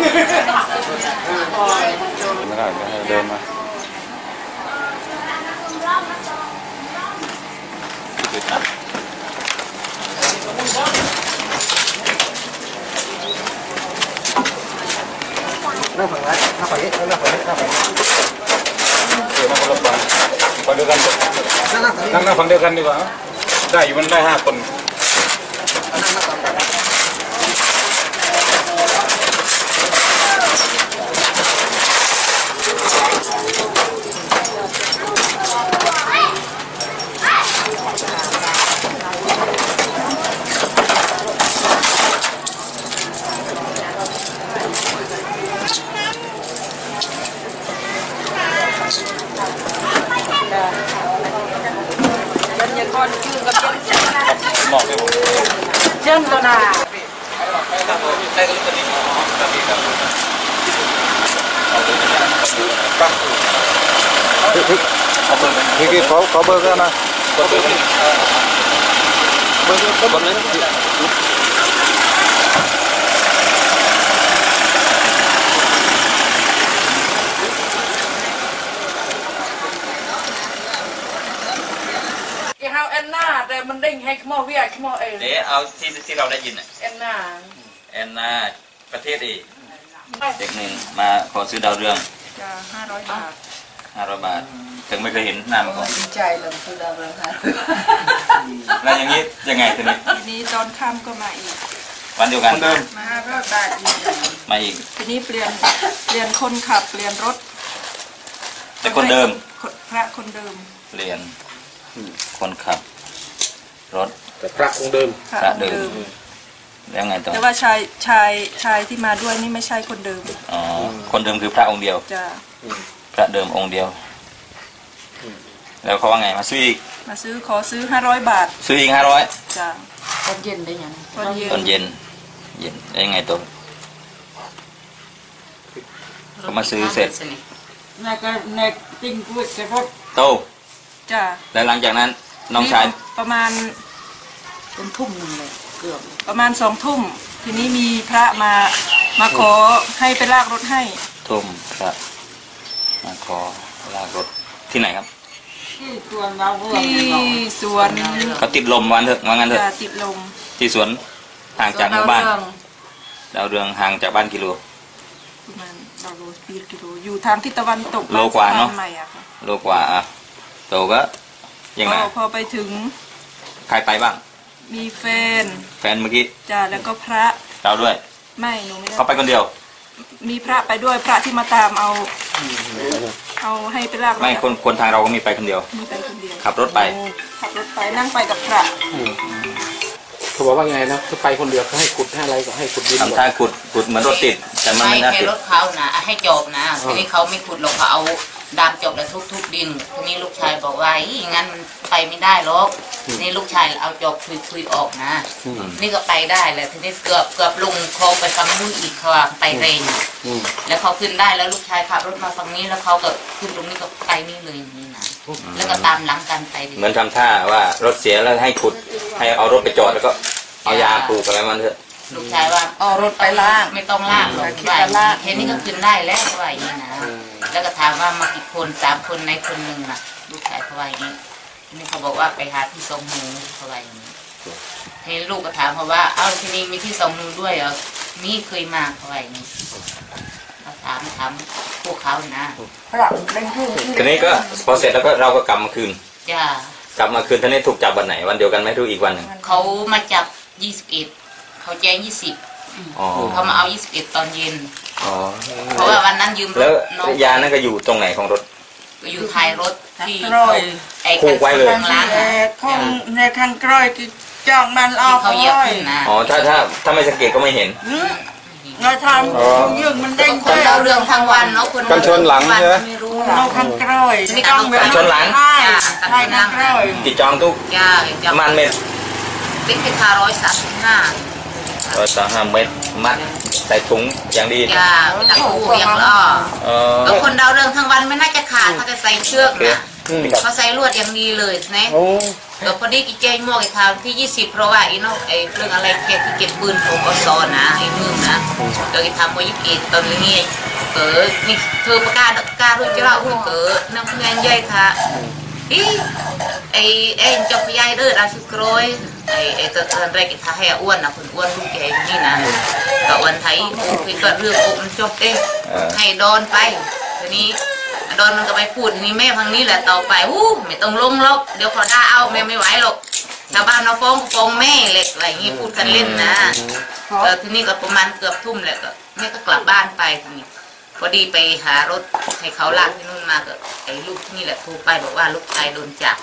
ไม่ได้เดี๋ยวให้เดินมานั่งฝั่งนั้นนั่งฝั่งนี้นั่งฝั่งนี้นั่งฝั่งนี้เออนั่งคนละฝั่งฝั่งเดียวกันนั่งนั่งนั่งฝั่งเดียวกันดีกว่าได้อยู่มันได้ห้าคน chân nào หมอกเลยผม Chân rồi nào พี่ พี่ขอขอเบอร์กันนะขอเบอร์กันเบอร์เบอร์นั้น Cái hao Anna Rồi mình đinh hay khmò vi ai khmò ấy เดี๋ยวเอาที่ที่เราได้ยินน่ะ Anna แอนนาประเทศอีกเด็กหนึ่งมาขอซื้อดาวเรือง Dạ 500 bạc 500บาทถึงไม่เคยเห็นหน้ามาก่อน Đi chạy lần tôi đào rồi hả แล้วอย่างนี้ยังไงทีนี้ทีนี้ตอนค่ำก็มาอีกวันเดียวกันคนเดิมมาห้ารอดบาทอีกมาอีกทีนี้เปลี่ยนเปลี่ยนคนขับเปลี่ยนรถแต่คนเดิมคนพระคนเดิมเปลี่ยน คนขับ รถแต่พระองค์เดิม พระเดิมแล้วไงต่อแต่ว่าชายชายชายที่มาด้วยนี่ไม่ใช่คนเดิมอ๋อคนเดิมคือพระองค์เดียว จะพระเดิมองค์เดียว แล้วเขาว่าไงมาซื้ออีกมาซื้อขอซื้อห้าร้อยบาท ซื้ออีกห้าร้อยจ้ะตอนเย็นได้ยังตอนเย็นตอนเย็น เย็นแล้วยังไงต่อเขามาซื้อเสร็จนายก็นายติ้งกุ้ยจะรถโต จ้ะแล้วหลังจากนั้นน้องชายประมาณเป็นทุ่มหนึ่งเลยเกือบประมาณสองทุ่ม ทีนี้มีพระมามาขอให้ไปลากรถให้ ทุ่มพระมาขอลากรถที่ไหนครับ ที่ตัวเราเรื่องที่สวนเขาติดลมวันเถอะว่างั้นเถอะจะติดลมที่สวนห่างจากหมู่บ้านดาวเรืองห่างจากบ้านกิโลประมาณเราโลปีกิโลอยู่ทางทิศตะวันตกโลกว่าเนอะบ้สพใหม่อะค่ะโลกว่าอะ โตก็ยังไงพอพอไปถึงใครไปบ้าง มีแฟน แฟนเมื่อกี้จ้ะแล้วก็พระเราด้วย ไม่หนูไม่ได้เขาไปคนเดียว มีพระไปด้วยพระที่มาตามเอา เอาให้ไปลากรถไม่คนคนทางเราก็มีไปคนเดียวมีไปคนเดียวขับรถไปขับรถไปนั่งไปกับพระเขาบอกว่าไงนะถ้าไปคนเดียวเขาให้ขุดให้อะไรก็ให้ขุดดินทำท่าขุดขุดเหมือนรถติด แต่มันไม่ไม่น่าให้ติดรถเขานะให้จบนะทีนี้เขาไม่ขุดหรอกเขาเอา ดามจบแล้วทุบๆดินทีนี้ลูกชายบอกว่าอีงั้นมันไปไม่ได้หรอกนี่ลูกชายเอาจอบคุยๆออกนะ นี่ก็ไปได้แหละทีนี้เกือบเกือบลงคลองไปฝั่งนู้นอีกค่ะไปเรงอืมแล้วเขาขึ้นได้แล้วลูกชายขับรถมาฝั่งนี้แล้วเขาก็ขึ้นตรงนี้ก็ไปนี่เลยนี่นะแล้วก็ตามหลังกันไปดิเหมือนทำท่าว่ารถเสียแล้วให้ขุดให้เอารถไปจอดแล้วก็เอายาปลูกอะไรมันเถอะลูกชายว่าเอารถไปลากไม่ต้องลากหรอกคิดว่าจะลากแค่นี้ก็ขึ้นได้แล้วว่าอย่างนี้นะ แล้วก็ถามว่ามากี่คนสามคนในคนหนึ่งน่ะ ลูกชายเขาว่าอย่างนี้นี่เขาบอกว่าไปหาที่ทรงหูเขาว่าอย่างนี้ทีนี้ลูกก็ถามเขาว่า เอ้าที่นี่มีที่ทรงหูด้วยเหรอนี่เคยมาเขาว่าอย่างนี้เขาถามถามพวกเขานะพระเล่นพูดทีนี้ก็พอเสร็จแล้วก็เราก็กลับมาคืนจ้ากลับมาคืนท่านนี้ถูกจับวันไหน วันเดียวกันไหมทุกอีกวันหนึ่งเขามาจับยี่สิบเอ็ดเขาแจ้งยี่สิบ อ๋อเขามาเอายี่สิบเอ็ดตอนเย็น อ๋อเพราะว่าวันนั้นยืมรแล้วถน้องยานั่นก็อยู่ตรงไหนของรถอยู่ท้ายรถที่ร้อย ไอ้ผูกไว้เลย ข้างล่างแต่น่ะคงในคันกร้อยที่จองมันอที่อกเขาเหยียบร้อยขึ้นนะอ๋อถ้าถ้าถ้าไม่สังเกตก็ไม่เห็น เงาทำยืงมันเด้งคนเราเรื่องทั้งวันเนาะคนกันชนหลังใช่ไหม ไม่รู้เราคันกร้อยนี่ต้องแบบชนหลัง ใช่ใช่คันกร้อยติดจองทุกยาประมาณเม็ด ติ๊กราคาร้อยสามสิบห้า ร้อยสามห้าเม็ดมัดใส่ถุงอย่างดียาตะปูยังล่อเออแล้วคนดาวเรืองทั้งวันไม่น่าจะขาดเขาจะใส่เชือกโอเคนะเขาใส่ลวดอย่างดีเลยนะโอ้ก็พอดีกี่แจ้งมั่วกี่ทางที่20เพราะว่าไอ้นอกไอ้เรื่องอะไรแกที่เก็บปืนของอสนะไอ้มึงนะเดี๋ยวกี่ทำมายิบเอ็ดตอนนี้เกิดนี่เธอประกาศกาด้วยเจ้าอุ้ยเกิดนักงานใหญ่ค่ะอีไอ้ไอ้จบใหญ่เด้อราชิกรอย ไอ้ไอ้ตัวอะไรกี่ทาให้อ้วนนะคนอ้วนลูกแกนี่นะก็อ้วนไทยโอ้ยก็เรื่องโอ้มันจบเด้ให้ดอนไปทีนี้ดอนมันก็ไปพูดทีนี้แม่พังนี้แหละต่อไปอู้ไม่ต้องลงหรอกเดี๋ยวเขาด่าเอาแม่ไม่ไหวหรอกชาวบ้านเราฟ้องก็ฟ้องแม่เล็กอะไรอย่างงี้พูดกันเล่นนะเออทีนี้ก็ประมาณเกือบทุ่มแหละก็แม่ก็กลับบ้านไปทีนี้พอดีไปหารถให้เขาลากที่นู่นมาก็ไอ้ลูกที่นี่แหละโทรไปบอกว่าลูกชายโดนจับ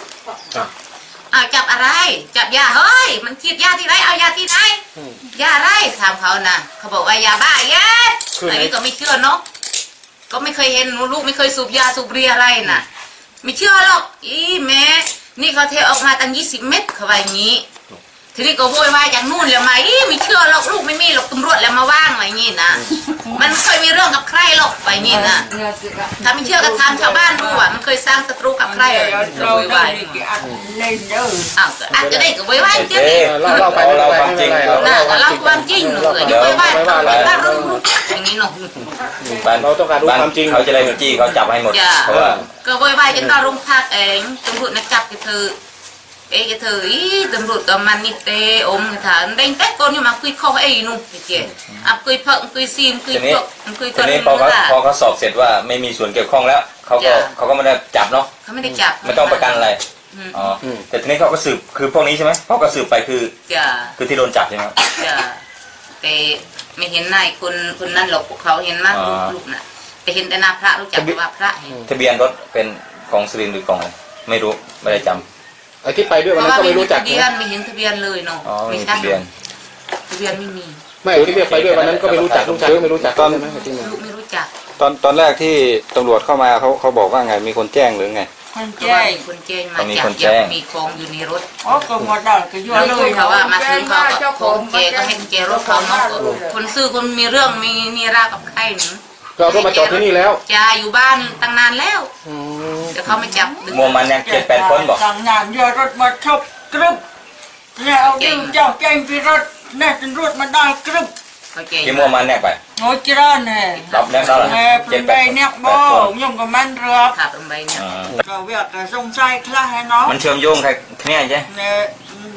อ้าวจับอะไร จับยาเฮ้ย มันฉีดยาที่ไหนเอายาที่ไหนยาอะไรถามเขานะเขาบอกว่ายาบ้ายาอันนี้ก็ไม่เชื่อเนาะก็ไม่เคยเห็นลูกไม่เคยสูบยาสูบเรียอะไรน่ะไม่เชื่อหรอกอีแม่นี่เขาเทออกมาตั้งยี่สิบเม็ดเขาว่าอย่างนี้ ทีนี้ก็โวยวายจากนู่นแล้วมาอีไม่เชื่อหรอกลูกไม่มีหรอกตำรวจแล้วมาว่างไว้อย่างนี้นะมันไม่เคยมีเรื่องกับใครหรอกไปอย่างนี้นะถ้าไม่เชื่อก็ถามชาวบ้านดูว่ามันเคยสร้างศัตรูกับใครเลยโวยวาย lên đâu อ้าวก็อาจจะได้ก็โวยวายจริงเอ๊ะๆเล่าเล่าไปเราความจริงน่ะก็เล่าความจริงหนูก็จะโวยวายเขาไม่ว่ารู้อย่างนี้หนูเราต้องการรู้ความจริงเขาจะได้จี้เขาจับให้หมดจ้ะเพราะว่าก็โวยวายจนเราโรงพักเองตำรวจนักจับกันเธอ เอ้กันเธออีตำรวจก็มันนี่เตอมกันเถอะเด้งแต่คนอยู่มาคุยข้อไอ้นู่นเจ๊อะคุยเพิ่งคุยซีมคุยทีนี้พวกคุยทีนี้พอเขาพอเขาสอบเสร็จว่าไม่มีส่วนเกี่ยวข้องแล้วเขาก็เขาก็ไม่ได้จับเนาะเขาไม่ได้จับไม่ต้องประกันอะไรอืมอ๋ออแต่ทีนี้เขาก็สืบคือพวกนี้ใช่ไหมเขาก็สืบไปคือจ้ะคือที่โดนจับใช่ไหมครับจ้ะแต่ไม่เห็นหน้าไอ้คนคนนั้นหรอกพวกเขาเห็นมากอ๋อลูกๆน่ะแต่เห็นแต่หน้าพระรู้จักแต่ว่าพระเห็นทะเบียนรถเป็นของสุรินทร์หรือกองอะไรไม่รู้ไม่ได้จำ ไอ้ที่ไปด้วยเพวันราะนั้นว่าก็ไม่ไม่มีรู้จักทะเบียนะนไม่เห็นทะเบียนเลยเนาะอ๋อไม่ไม่มีใช่ทะเบียน ทะเบียนไม่มีไม่ที่ไปด้วยวันนั้นก็ไม่รู้จักลูกชายก็ไม่รู้จักตอนใช่ไหมที่นั่นลูกไม่รู้จักตอนตอนแรกที่ตำรวจเข้ามาเขาเขาบอกว่าไงมีคนแจ้งหรือไง con เพราะว่า trai มีคนแจ้งมาต้องมีจัคบนแจ้ยังงมีของอยู่ในรถ có cơ một đợt cái แล้ว vừa คุย lời เขาว่ามาคืน trai เขา ba ก็ cho ของ khổm แกก็ให้แกรถเขาเนาะคนซื้อคนมีเรื่องมีนีรากับใครหนู ก็เอารถมาจอดที่นี่แล้วจะอยู่บ้านตั้งนานแล้วอืมเดี๋ยวเขาไม่จับดึงมัวมันยังเจ็ดแปดคนบอก thằng nào vừa rốt mà thốc cướp nhà ông Chạy. đi cho tranh vì rốt nè chân rốt mà đòi cướp เขาแกที่มัวมันเนี่ยไป ngồi kia đó nè รับแล้วเท่าไหร่ nè เจ็ด bên แปด đây คน nè แปดคน bò nhưng mà man rượp ขับลงไปเนี่ยอ่า có việc là sông say khla hay nó มันเชื่อมโยงใครเนี่ยใช่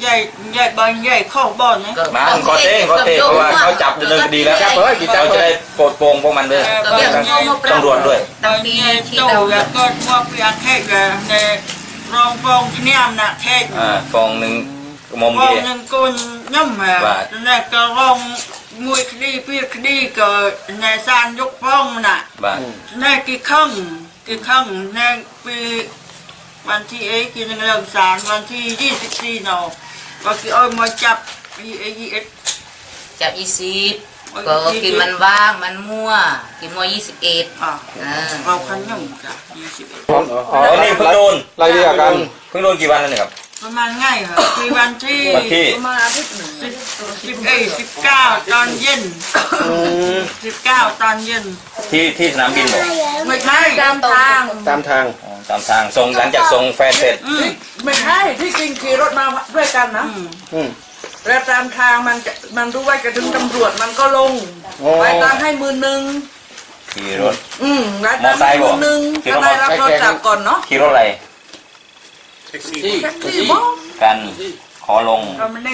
nè dây dây bên dây khổ bò nhé มาขอเต้ขอเต้เพราะว่าเขาจับดำเนินคดีแล้ว จับเลยกี่จับ เรา เล จะได้ ย โปรดโปรงพวกมันด้วย Ờ, bây giờ Tăng- như- ตำรวจด้วย Đợt nghe tù là con mua việc hết rồi nè rong phong cái niệm nè hết อ่าฟองหนึ่งมม phong เดีย nhưng con nhầm mà Và- nè cái rong mùi cái đi việc cái đi cái nè san dục phong nè บ้า nè cái khăn cái khăn nè vì วันที่เอ้กินเรื่องสารวันที่ยี่สิบสี่เนาะ ว่าคือเอามาจับไอ้ไอ้ไอ้จับยี่สิบก็กินมันว่างมันมั่วกินมั่วยี่สิบเอ็ดอะอ่าเราคันยุ่งจ้ะยี่สิบเอ็ดอ๋ออ๋อนี่เพิ่งโดนไล่เรียกกันเพิ่งโดนกี่วันแล้วเนี่ยครับ ประมาณง่ายเหรอคือวันที่วันที่ ประมาณอาทิตย์หนึ่งสิบสิบเอ็ดสิบเก้าตอนเย็นอืมสิบเก้าตอนเย็นที่ที่สนามบินบอกไม่ใช่ตามทางตามทางอ๋อตามทางส่งหลังจากส่งแฟนเสร็จอืมไม่ใช่ที่จริงขี่รถมาด้วยกันนะ อืมอืม แล้วตามทางมันจะมันรู้ว่าจะถึงตำรวจมันก็ลงอ๋อไปตามให้หมือหนึ่งขี่รถ อืมไปตามให้หมือหนึ่งมอไซค์บอกถ้านายรับโทรศัพท์ก่อนเนาะขี่รถอะไร ที่แท็กซี่บอกกันขอลง เราไม่ได้